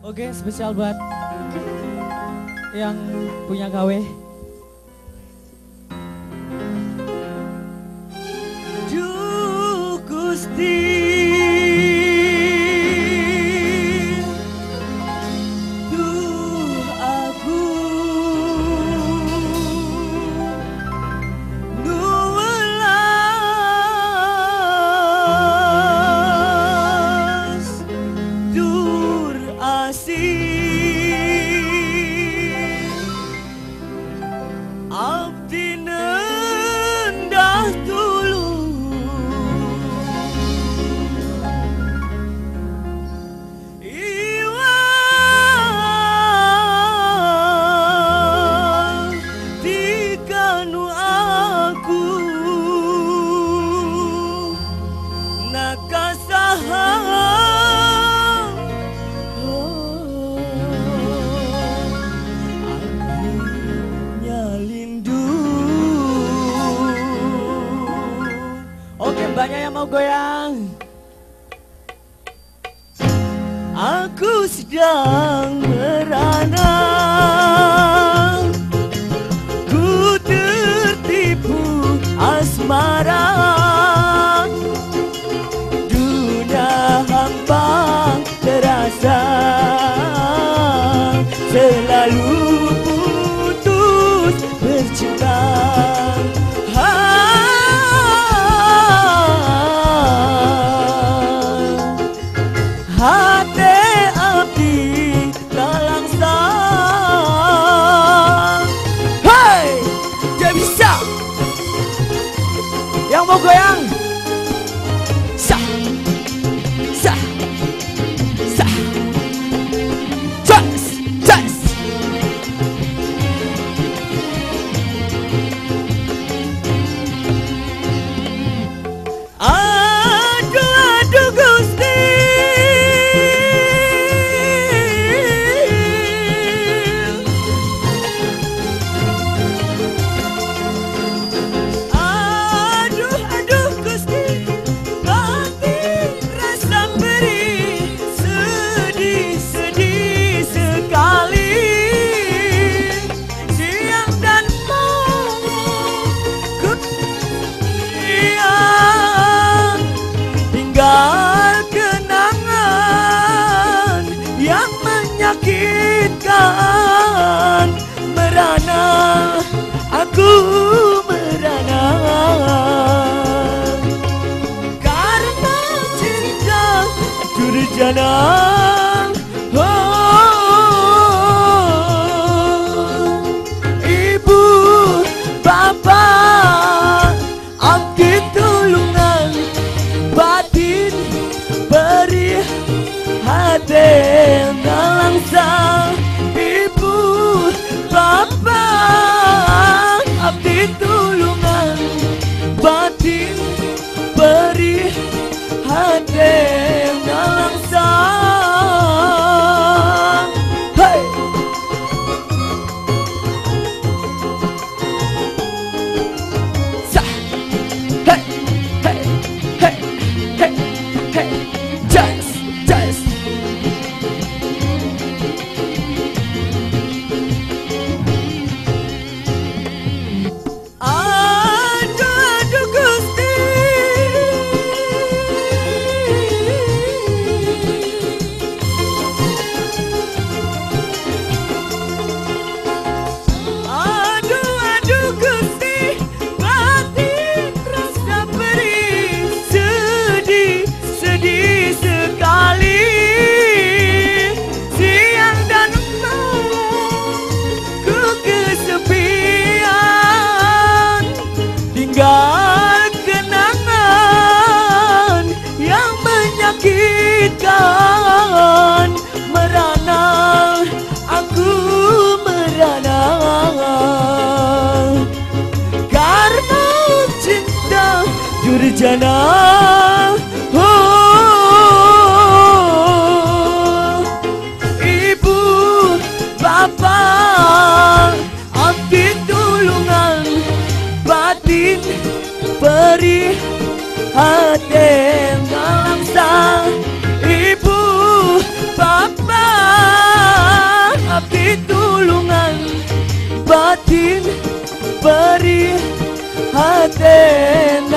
Oke, spesial buat yang punya KW. banyak yang mau goyang. Aku sedang merana Ku tertipu asmara. Dunia hampa terasa. berjalan merana aku merana. Karena cinta durjana Sunday. الجلال oh, Ibu Bapak Abdi tulungan Batin Beri Hadir Malam sang Ibu Bapak Abdi tulungan Batin Beri Hadir